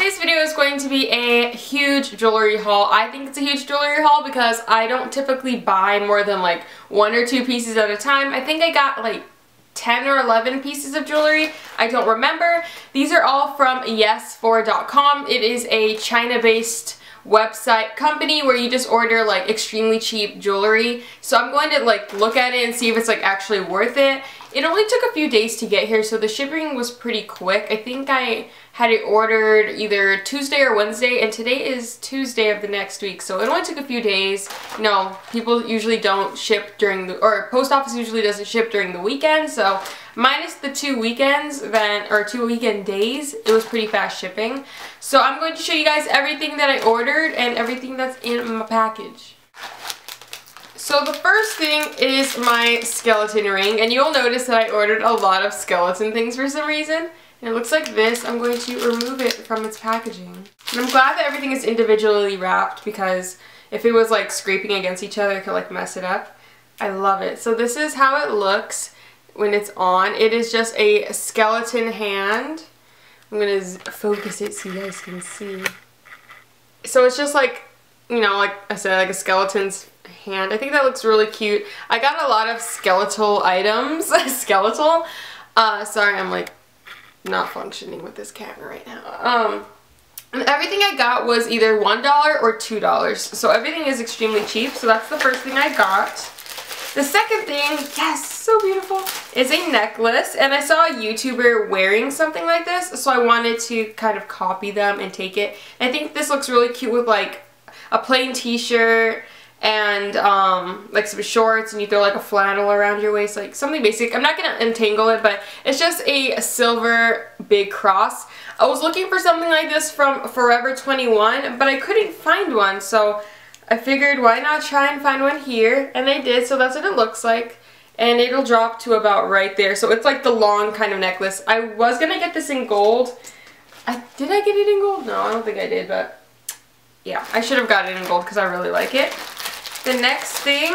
today's video is going to be a huge jewelry haul. I think it's a huge jewelry haul because I don't typically buy more than like one or two pieces at a time. I think I got like 10 or 11 pieces of jewelry. I don't remember. These are all from yesfor.com. It is a China-based website company where you just order like extremely cheap jewelry. So I'm going to like look at it and see if it's like actually worth it. It only took a few days to get here so the shipping was pretty quick. I think I had it ordered either Tuesday or Wednesday and today is Tuesday of the next week so it only took a few days. You know, people usually don't ship during the, or post office usually doesn't ship during the weekend so minus the two weekends then, or two weekend days, it was pretty fast shipping. So I'm going to show you guys everything that I ordered and everything that's in my package. So the first thing is my skeleton ring, and you'll notice that I ordered a lot of skeleton things for some reason. And it looks like this. I'm going to remove it from its packaging. And I'm glad that everything is individually wrapped because if it was like scraping against each other, it could like mess it up. I love it. So this is how it looks when it's on. It is just a skeleton hand. I'm going to focus it so you guys can see. So it's just like, you know, like I said, like a skeleton's hand. I think that looks really cute. I got a lot of skeletal items. skeletal. Uh, sorry, I'm like not functioning with this camera right now. Um, and everything I got was either $1 or $2. So everything is extremely cheap. So that's the first thing I got. The second thing, yes, so beautiful, is a necklace. And I saw a YouTuber wearing something like this. So I wanted to kind of copy them and take it. I think this looks really cute with like a plain t-shirt and um, like some shorts and you throw like a flannel around your waist, like something basic. I'm not going to entangle it, but it's just a silver big cross. I was looking for something like this from Forever 21, but I couldn't find one, so I figured why not try and find one here, and I did, so that's what it looks like. And it'll drop to about right there, so it's like the long kind of necklace. I was going to get this in gold. I, did I get it in gold? No, I don't think I did, but yeah, I should have got it in gold because I really like it. The next thing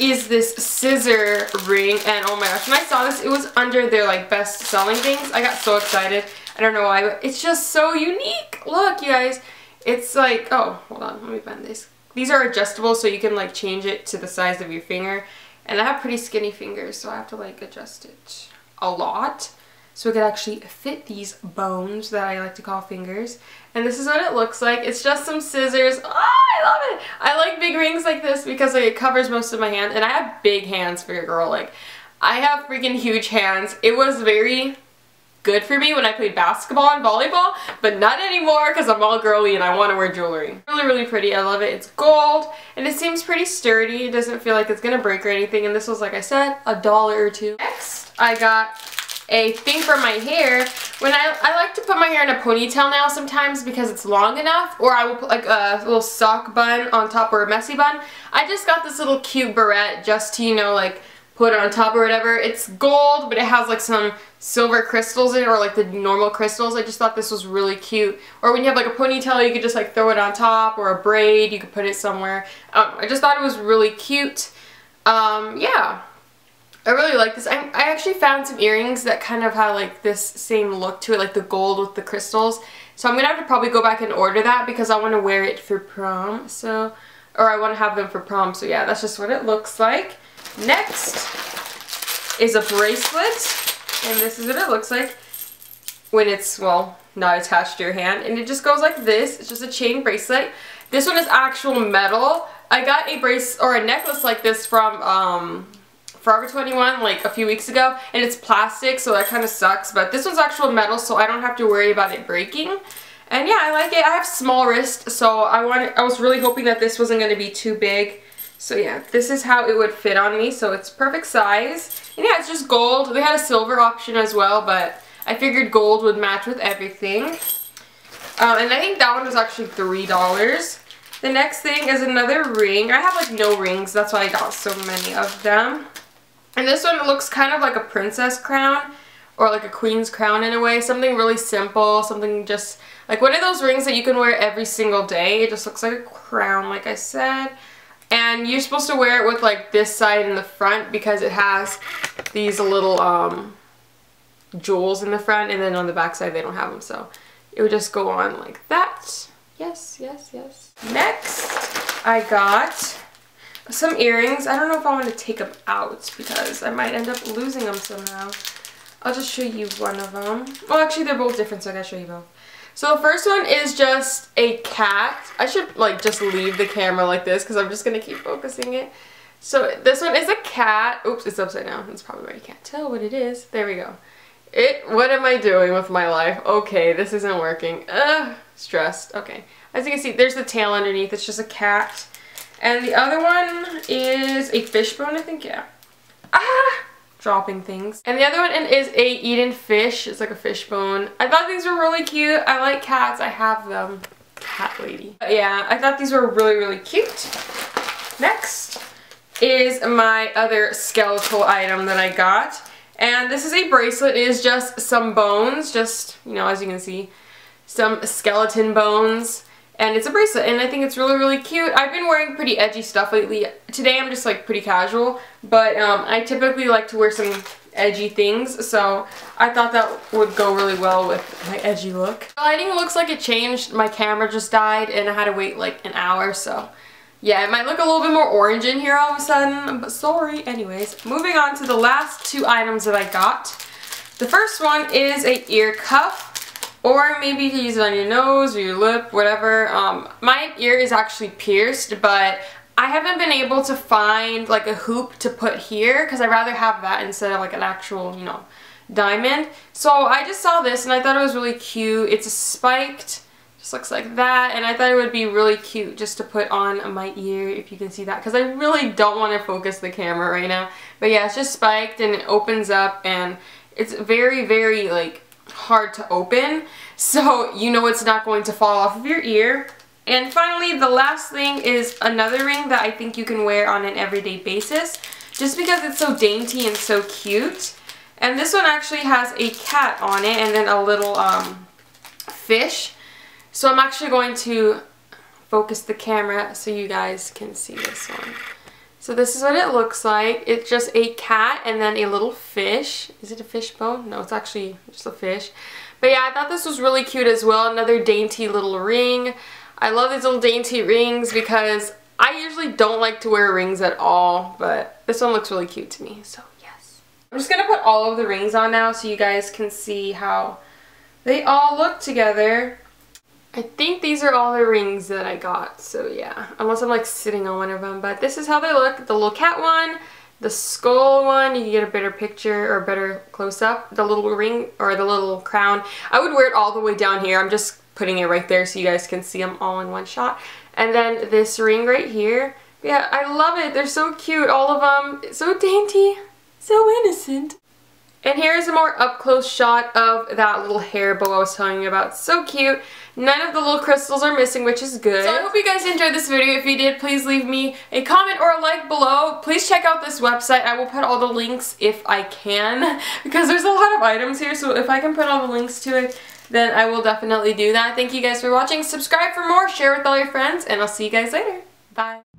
is this scissor ring and oh my gosh when I saw this it was under their like best selling things. I got so excited. I don't know why but it's just so unique. Look you guys. It's like oh hold on let me bend this. These are adjustable so you can like change it to the size of your finger. And I have pretty skinny fingers so I have to like adjust it a lot so it could actually fit these bones that I like to call fingers. And this is what it looks like. It's just some scissors. Oh, I love it. I like big rings like this because it covers most of my hand. And I have big hands for your girl. Like, I have freaking huge hands. It was very good for me when I played basketball and volleyball, but not anymore because I'm all girly and I want to wear jewelry. Really, really pretty. I love it. It's gold and it seems pretty sturdy. It doesn't feel like it's going to break or anything. And this was, like I said, a dollar or two. Next, I got a thing for my hair. When I, I like to put my hair in a ponytail now sometimes because it's long enough or I will put like a little sock bun on top or a messy bun. I just got this little cute barrette just to, you know, like put on top or whatever. It's gold, but it has like some silver crystals in it or like the normal crystals. I just thought this was really cute. Or when you have like a ponytail, you could just like throw it on top or a braid, you could put it somewhere. Um, I just thought it was really cute. Um, yeah. I really like this. I, I actually found some earrings that kind of have like this same look to it, like the gold with the crystals. So I'm going to have to probably go back and order that because I want to wear it for prom. So, or I want to have them for prom. So yeah, that's just what it looks like. Next is a bracelet. And this is what it looks like when it's, well, not attached to your hand. And it just goes like this. It's just a chain bracelet. This one is actual metal. I got a brace or a necklace like this from, um, Forever 21 like a few weeks ago and it's plastic so that kind of sucks but this one's actual metal so I don't have to worry about it breaking. And yeah I like it. I have small wrist so I wanted I was really hoping that this wasn't going to be too big. So yeah this is how it would fit on me so it's perfect size. And yeah it's just gold. They had a silver option as well but I figured gold would match with everything. Um, and I think that one was actually $3 the next thing is another ring. I have like no rings, that's why I got so many of them. And this one looks kind of like a princess crown or like a queen's crown in a way. Something really simple, something just like one of those rings that you can wear every single day. It just looks like a crown like I said. And you're supposed to wear it with like this side in the front because it has these little um, jewels in the front and then on the back side they don't have them. So it would just go on like that. Yes, yes, yes. Next, I got some earrings. I don't know if I want to take them out because I might end up losing them somehow. I'll just show you one of them. Well, actually, they're both different, so I gotta show you both. So the first one is just a cat. I should like just leave the camera like this because I'm just gonna keep focusing it. So this one is a cat. Oops, it's upside down. It's probably why you can't tell what it is. There we go. It, what am I doing with my life? Okay, this isn't working. Ugh, stressed. Okay. As you can see, there's the tail underneath. It's just a cat. And the other one is a fishbone, I think, yeah. Ah! Dropping things. And the other one is a Eden fish. It's like a fishbone. I thought these were really cute. I like cats. I have them. Cat lady. But yeah, I thought these were really, really cute. Next is my other skeletal item that I got. And this is a bracelet. It is just some bones, just, you know, as you can see, some skeleton bones. And it's a bracelet, and I think it's really, really cute. I've been wearing pretty edgy stuff lately. Today I'm just, like, pretty casual, but um, I typically like to wear some edgy things, so I thought that would go really well with my edgy look. The lighting looks like it changed. My camera just died, and I had to wait, like, an hour, so... Yeah, it might look a little bit more orange in here all of a sudden, but sorry. Anyways, moving on to the last two items that I got. The first one is a ear cuff, or maybe you use it on your nose or your lip, whatever. Um, my ear is actually pierced, but I haven't been able to find like a hoop to put here because I'd rather have that instead of like an actual, you know, diamond. So I just saw this and I thought it was really cute. It's a spiked just looks like that. And I thought it would be really cute just to put on my ear, if you can see that. Because I really don't want to focus the camera right now. But yeah, it's just spiked and it opens up and it's very, very like hard to open. So you know it's not going to fall off of your ear. And finally, the last thing is another ring that I think you can wear on an everyday basis. Just because it's so dainty and so cute. And this one actually has a cat on it and then a little um, fish. So I'm actually going to focus the camera so you guys can see this one. So this is what it looks like. It's just a cat and then a little fish. Is it a fish bone? No, it's actually just a fish. But yeah, I thought this was really cute as well. Another dainty little ring. I love these little dainty rings because I usually don't like to wear rings at all, but this one looks really cute to me, so yes. I'm just going to put all of the rings on now so you guys can see how they all look together. I think these are all the rings that I got, so yeah. Unless I'm like sitting on one of them, but this is how they look. The little cat one, the skull one, you can get a better picture or better close-up. The little ring, or the little crown. I would wear it all the way down here. I'm just putting it right there so you guys can see them all in one shot. And then this ring right here. Yeah, I love it. They're so cute, all of them. So dainty, so innocent. And here's a more up-close shot of that little hair bow I was telling you about. So cute. None of the little crystals are missing, which is good. So I hope you guys enjoyed this video. If you did, please leave me a comment or a like below. Please check out this website. I will put all the links if I can, because there's a lot of items here, so if I can put all the links to it, then I will definitely do that. Thank you guys for watching. Subscribe for more, share with all your friends, and I'll see you guys later. Bye.